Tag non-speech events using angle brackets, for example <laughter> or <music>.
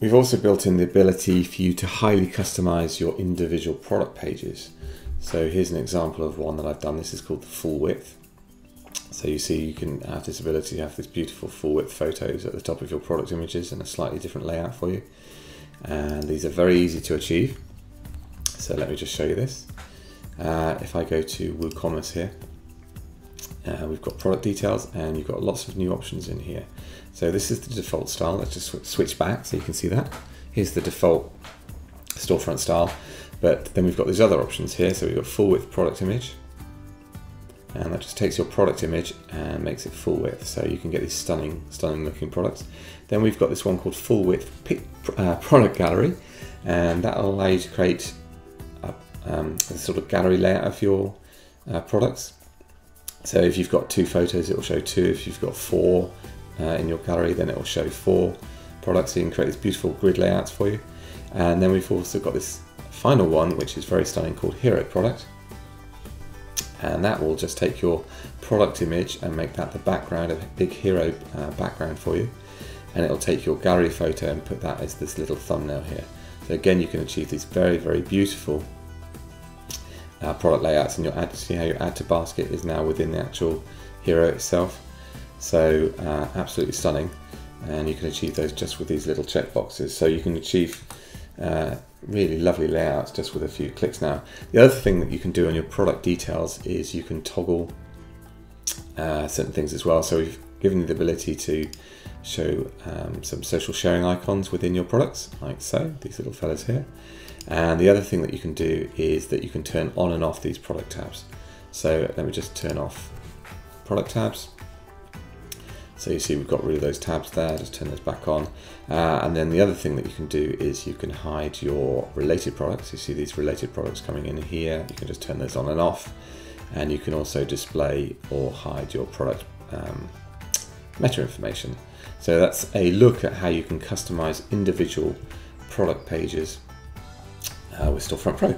We've also built in the ability for you to highly customize your individual product pages. So here's an example of one that I've done. This is called the full width. So you see you can have this ability to have this beautiful full width photos at the top of your product images in a slightly different layout for you. And these are very easy to achieve. So let me just show you this. Uh, if I go to WooCommerce here, uh, we've got product details and you've got lots of new options in here. So this is the default style. Let's just switch back so you can see that. Here's the default storefront style, but then we've got these other options here. So we've got full width product image, and that just takes your product image and makes it full width. So you can get these stunning, stunning looking products. Then we've got this one called full width pic, uh, <laughs> product gallery, and that will allow you to create a, um, a sort of gallery layout of your uh, products. So if you've got two photos, it will show two. If you've got four uh, in your gallery, then it will show four products. So you can create these beautiful grid layouts for you. And then we've also got this final one, which is very stunning, called Hero Product. And that will just take your product image and make that the background, a big hero uh, background for you. And it'll take your gallery photo and put that as this little thumbnail here. So again, you can achieve these very, very beautiful uh, product layouts and your add, see how your add to basket is now within the actual hero itself. So uh, absolutely stunning. And you can achieve those just with these little check boxes. So you can achieve uh, really lovely layouts just with a few clicks now. The other thing that you can do on your product details is you can toggle uh, certain things as well. So we've given you the ability to show um, some social sharing icons within your products, like so, these little fellas here. And the other thing that you can do is that you can turn on and off these product tabs. So let me just turn off product tabs. So you see we've got rid of those tabs there, just turn those back on. Uh, and then the other thing that you can do is you can hide your related products. You see these related products coming in here. You can just turn those on and off. And you can also display or hide your product um, meta information. So that's a look at how you can customize individual product pages uh, with Storefront Pro.